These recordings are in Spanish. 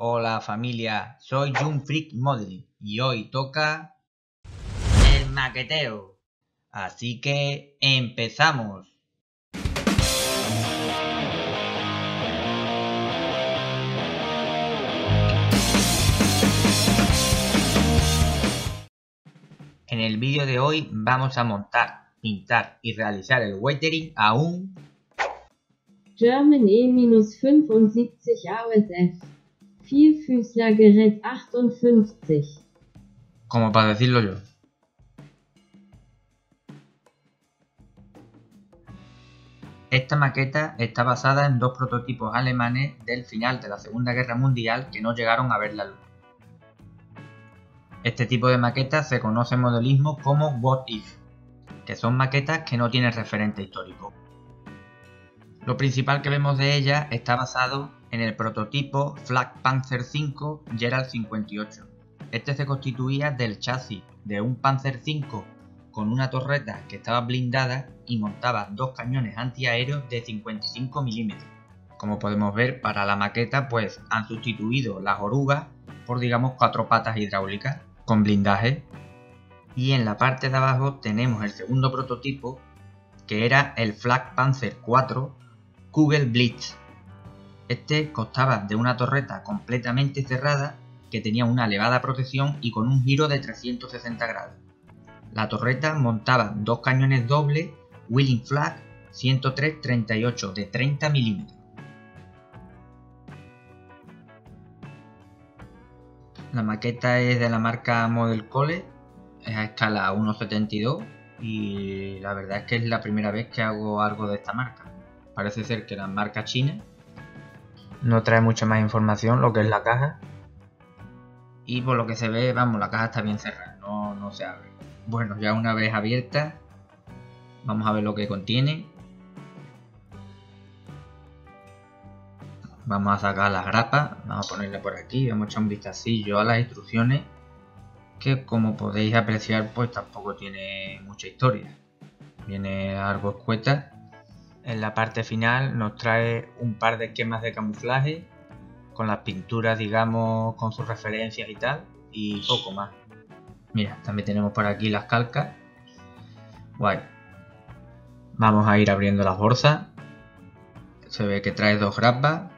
Hola familia, soy Jun Freak y hoy toca el maqueteo. Así que empezamos. En el vídeo de hoy vamos a montar, pintar y realizar el weathering a un German E-75 AOSF Vielfüßlergerät 58 como para decirlo yo. Esta maqueta está basada en dos prototipos alemanes del final de la Segunda Guerra Mundial que no llegaron a ver la luz. Este tipo de maquetas se conoce en modelismo como What If, que son maquetas que no tienen referente histórico. Lo principal que vemos de ellas está basado en el prototipo Flak Panzer V Gerald 58. Este se constituía del chasis de un Panzer V con una torreta que estaba blindada y montaba dos cañones antiaéreos de 55 mm. Como podemos ver, para la maqueta pues han sustituido las orugas por digamos cuatro patas hidráulicas con blindaje. Y en la parte de abajo tenemos el segundo prototipo, que era el Flak Panzer IV Kugel Blitz. Este constaba de una torreta completamente cerrada que tenía una elevada protección y con un giro de 360 grados. La torreta montaba dos cañones dobles Wheeling Flag 103-38 de 30 mm. La maqueta es de la marca Model Cole, es a escala 1.72 y la verdad es que es la primera vez que hago algo de esta marca. Parece ser que la marca china. No trae mucha más información lo que es la caja. Y por lo que se ve, vamos, la caja está bien cerrada, no, no se abre. Bueno, ya una vez abierta, vamos a ver lo que contiene. Vamos a sacar las grapas, vamos a ponerle por aquí, vamos a echar un vistacillo a las instrucciones que como podéis apreciar pues tampoco tiene mucha historia. Viene algo escueta. En la parte final nos trae un par de esquemas de camuflaje con las pinturas digamos con sus referencias y tal y poco más. Mira, también tenemos por aquí las calcas. Guay. Vamos a ir abriendo las bolsas. Se ve que trae dos grapas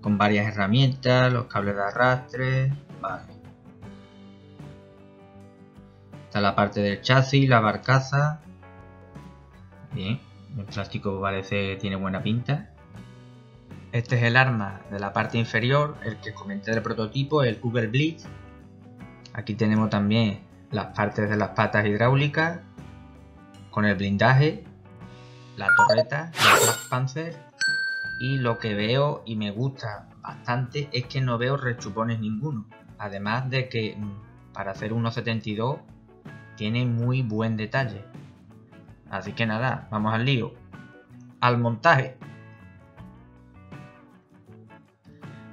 con varias herramientas, los cables de arrastre, vale. Está la parte del chasis, la barcaza. Bien, el plástico parece tiene buena pinta. Este es el arma de la parte inferior, el que comenté del prototipo, el Google Blitz. Aquí tenemos también las partes de las patas hidráulicas con el blindaje, la torreta, el Black Panzer y lo que veo y me gusta bastante es que no veo rechupones ninguno. Además de que mm, para hacer 1.72 tiene muy buen detalle. Así que nada, vamos al lío. Al montaje.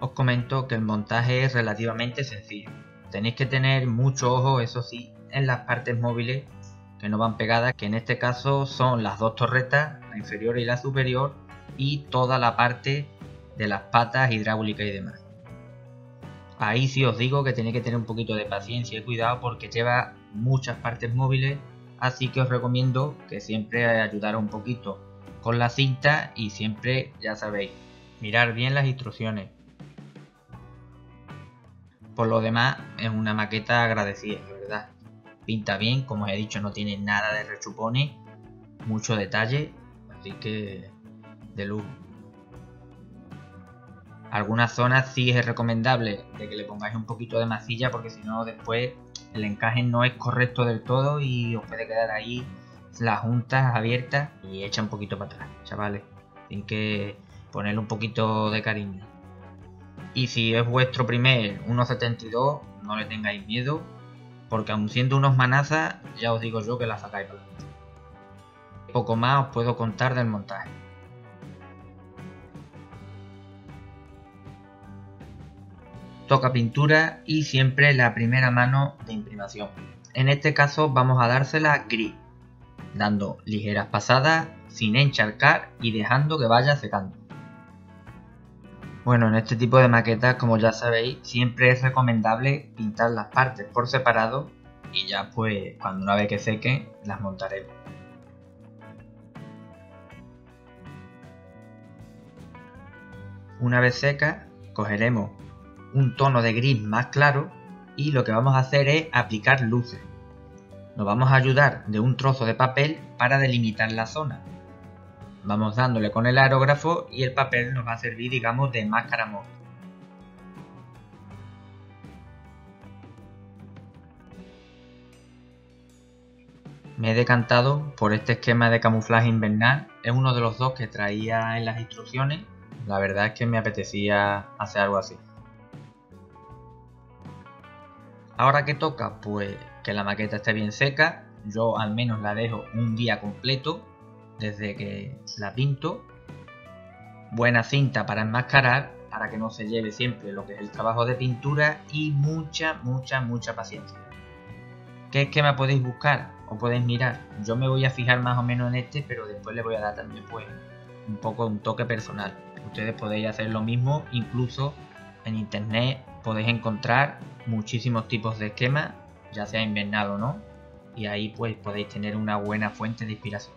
Os comento que el montaje es relativamente sencillo. Tenéis que tener mucho ojo, eso sí, en las partes móviles que no van pegadas, que en este caso son las dos torretas, la inferior y la superior, y toda la parte de las patas hidráulicas y demás. Ahí sí os digo que tenéis que tener un poquito de paciencia y cuidado porque lleva muchas partes móviles, así que os recomiendo que siempre ayudar un poquito con la cinta y siempre, ya sabéis, mirar bien las instrucciones. Por lo demás, es una maqueta agradecida, de verdad. Pinta bien, como os he dicho, no tiene nada de rechupones, mucho detalle, así que de luz. Algunas zonas sí es recomendable de que le pongáis un poquito de masilla porque si no después el encaje no es correcto del todo y os puede quedar ahí las juntas abiertas y echa un poquito para atrás, chavales. Tienen que ponerle un poquito de cariño. Y si es vuestro primer 1.72, no le tengáis miedo, porque aun siendo unos manazas, ya os digo yo que la sacáis para Poco más os puedo contar del montaje. Toca pintura y siempre la primera mano de imprimación. En este caso vamos a dársela gris, dando ligeras pasadas sin encharcar y dejando que vaya secando. Bueno, en este tipo de maquetas, como ya sabéis, siempre es recomendable pintar las partes por separado y ya pues cuando una vez que sequen las montaremos. Una vez seca, cogeremos un tono de gris más claro y lo que vamos a hacer es aplicar luces. Nos vamos a ayudar de un trozo de papel para delimitar la zona Vamos dándole con el aerógrafo y el papel nos va a servir, digamos, de máscara móvil. Me he decantado por este esquema de camuflaje invernal. Es uno de los dos que traía en las instrucciones. La verdad es que me apetecía hacer algo así. Ahora que toca, pues que la maqueta esté bien seca. Yo al menos la dejo un día completo desde que la pinto. Buena cinta para enmascarar, para que no se lleve siempre lo que es el trabajo de pintura y mucha, mucha, mucha paciencia. ¿Qué esquema podéis buscar o podéis mirar? Yo me voy a fijar más o menos en este, pero después le voy a dar también pues un poco un toque personal. Ustedes podéis hacer lo mismo, incluso en internet podéis encontrar muchísimos tipos de esquemas, ya sea invernal o no, y ahí pues podéis tener una buena fuente de inspiración.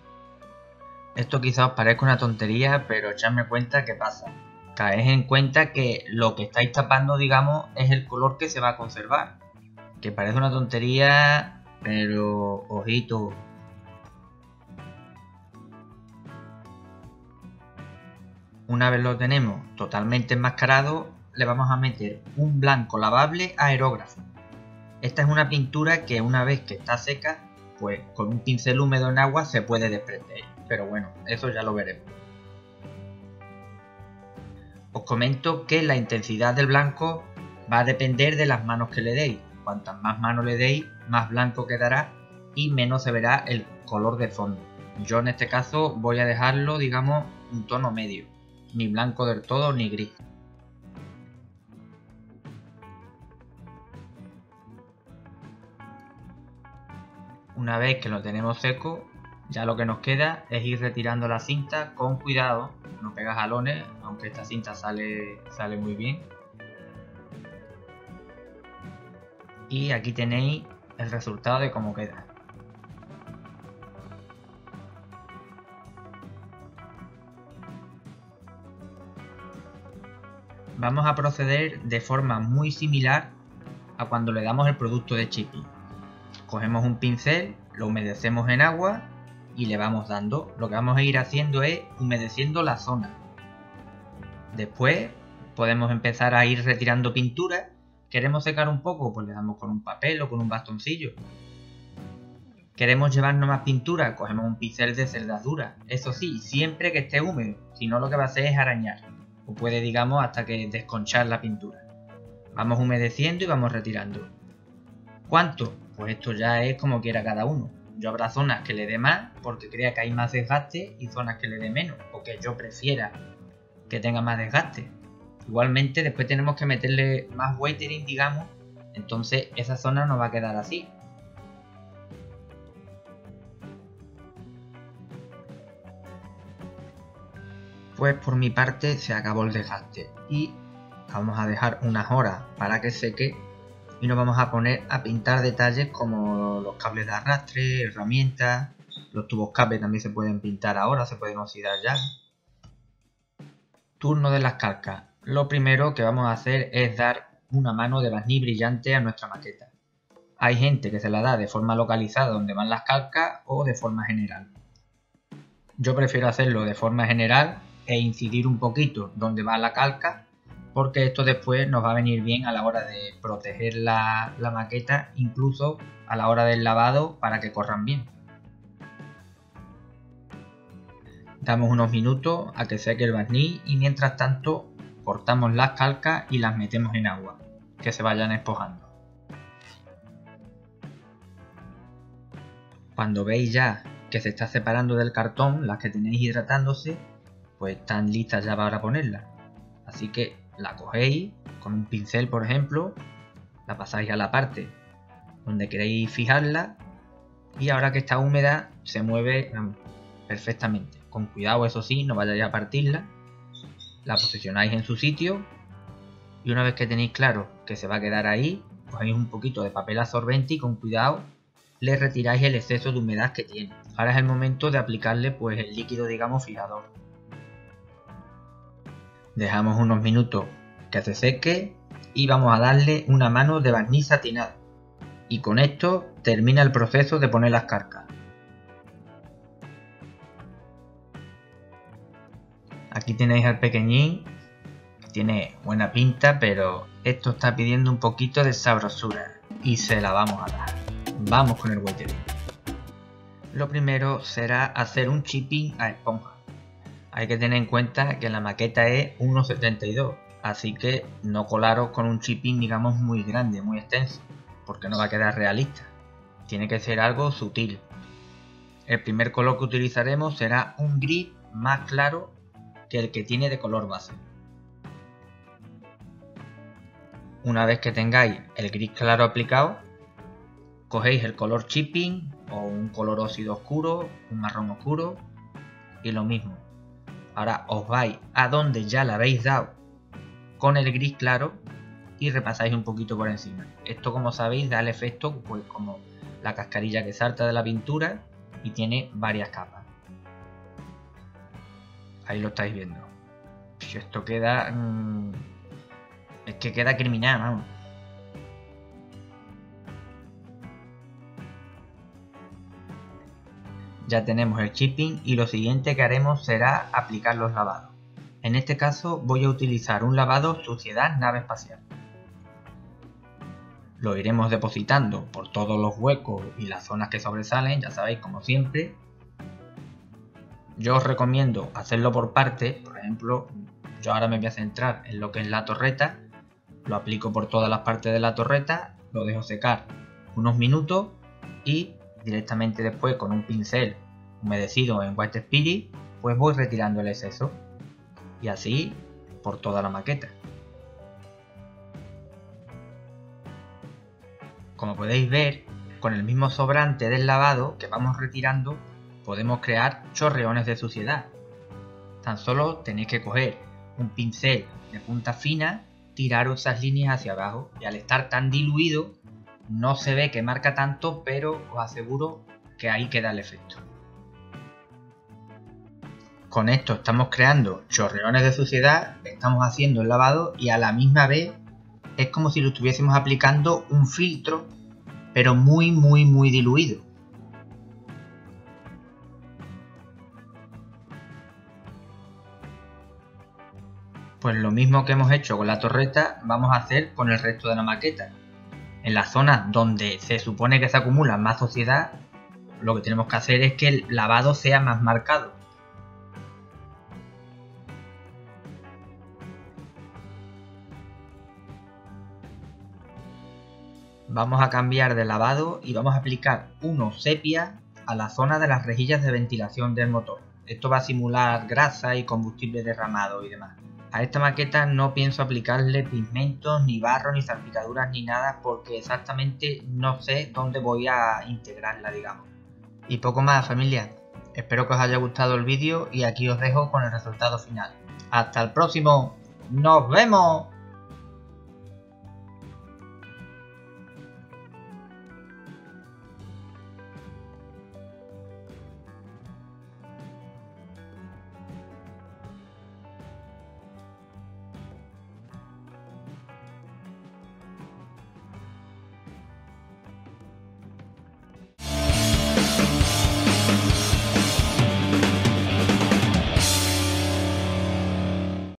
Esto quizá os parezca una tontería, pero echadme cuenta que pasa. Caed en cuenta que lo que estáis tapando, digamos, es el color que se va a conservar. Que parece una tontería, pero ojito. Una vez lo tenemos totalmente enmascarado, le vamos a meter un blanco lavable aerógrafo. Esta es una pintura que una vez que está seca, pues con un pincel húmedo en agua se puede desprender pero bueno, eso ya lo veremos. Os comento que la intensidad del blanco va a depender de las manos que le deis. Cuantas más manos le deis, más blanco quedará y menos se verá el color de fondo. Yo en este caso voy a dejarlo, digamos, un tono medio. Ni blanco del todo ni gris. Una vez que lo tenemos seco, ya lo que nos queda es ir retirando la cinta con cuidado, no pega jalones, aunque esta cinta sale, sale muy bien. Y aquí tenéis el resultado de cómo queda. Vamos a proceder de forma muy similar a cuando le damos el producto de chipping. Cogemos un pincel, lo humedecemos en agua y le vamos dando. Lo que vamos a ir haciendo es humedeciendo la zona. Después podemos empezar a ir retirando pintura. ¿Queremos secar un poco? Pues le damos con un papel o con un bastoncillo. ¿Queremos llevarnos más pintura? Cogemos un pincel de cerdas Eso sí, siempre que esté húmedo. Si no lo que va a hacer es arañar. O puede, digamos, hasta que desconchar la pintura. Vamos humedeciendo y vamos retirando. ¿Cuánto? Pues esto ya es como quiera cada uno. Yo habrá zonas que le dé más porque crea que hay más desgaste y zonas que le dé menos o que yo prefiera que tenga más desgaste. Igualmente después tenemos que meterle más watering, digamos, entonces esa zona no va a quedar así. Pues por mi parte se acabó el desgaste y vamos a dejar unas horas para que seque y nos vamos a poner a pintar detalles como los cables de arrastre, herramientas, los tubos cable también se pueden pintar ahora, se pueden oxidar ya. Turno de las calcas. Lo primero que vamos a hacer es dar una mano de barniz brillante a nuestra maqueta. Hay gente que se la da de forma localizada donde van las calcas o de forma general. Yo prefiero hacerlo de forma general e incidir un poquito donde va la calca porque esto después nos va a venir bien a la hora de proteger la, maqueta, incluso a la hora del lavado para que corran bien. Damos unos minutos a que seque el barniz y mientras tanto cortamos las calcas y las metemos en agua, que se vayan espojando. Cuando veis ya que se está separando del cartón, las que tenéis hidratándose, pues están listas ya para ponerlas. Así que la cogéis con un pincel, por ejemplo, la pasáis a la parte donde queréis fijarla y ahora que está húmeda se mueve perfectamente. Con cuidado, eso sí, no vayáis a partirla. la posicionáis en su sitio y una vez que tenéis claro que se va a quedar ahí, cogéis un poquito de papel absorbente y con cuidado le retiráis el exceso de humedad que tiene. Ahora es el momento de aplicarle pues el líquido digamos fijador. Dejamos unos minutos que se seque y vamos a darle una mano de barniz satinado. Y con esto termina el proceso de poner las carcas. Aquí tenéis al pequeñín, que tiene buena pinta, pero esto está pidiendo un poquito de sabrosura y se la vamos a dar. Vamos con el waitering. Lo primero será hacer un chipping a esponja. Hay que tener en cuenta que la maqueta es 1.72, así que no colaros con un chipping digamos muy grande, muy extenso, porque no va a quedar realista. Tiene que ser algo sutil. El primer color que utilizaremos será un gris más claro que el que tiene de color base. Una vez que tengáis el gris claro aplicado, cogéis el color chipping o un color óxido oscuro, un marrón oscuro y lo mismo. Ahora os vais a donde ya le habéis dado con el gris claro y repasáis un poquito por encima. Esto como sabéis da el efecto pues como la cascarilla que salta de la pintura y tiene varias capas. Ahí lo estáis viendo. Esto queda... Mm, es que queda criminal, vamos. Ya tenemos el chipping y lo siguiente que haremos será aplicar los lavados. En este caso voy a utilizar un lavado suciedad nave espacial. Lo iremos depositando por todos los huecos y las zonas que sobresalen, ya sabéis como siempre, yo os recomiendo hacerlo por partes, por ejemplo, yo ahora me voy a centrar en lo que es la torreta, lo aplico por todas las partes de la torreta, lo dejo secar unos minutos y directamente después con un pincel humedecido en White Spirit, pues voy retirando el exceso y así por toda la maqueta. Como podéis ver, con el mismo sobrante del lavado que vamos retirando, podemos crear chorreones de suciedad. Tan solo tenéis que coger un pincel de punta fina, tirar esas líneas hacia abajo y al estar tan diluido no se ve que marca tanto, pero os aseguro que ahí queda el efecto. Con esto estamos creando chorreones de suciedad, estamos haciendo el lavado y a la misma vez es como si lo estuviésemos aplicando un filtro, pero muy muy muy diluido. Pues lo mismo que hemos hecho con la torreta, vamos a hacer con el resto de la maqueta. En la zona donde se supone que se acumula más suciedad, lo que tenemos que hacer es que el lavado sea más marcado. Vamos a cambiar de lavado y vamos a aplicar uno sepia a la zona de las rejillas de ventilación del motor. Esto va a simular grasa y combustible derramado y demás. A esta maqueta no pienso aplicarle pigmentos, ni barro, ni salpicaduras, ni nada, porque exactamente no sé dónde voy a integrarla, digamos. Y poco más, familia. Espero que os haya gustado el vídeo y aquí os dejo con el resultado final. ¡Hasta el próximo! ¡Nos vemos!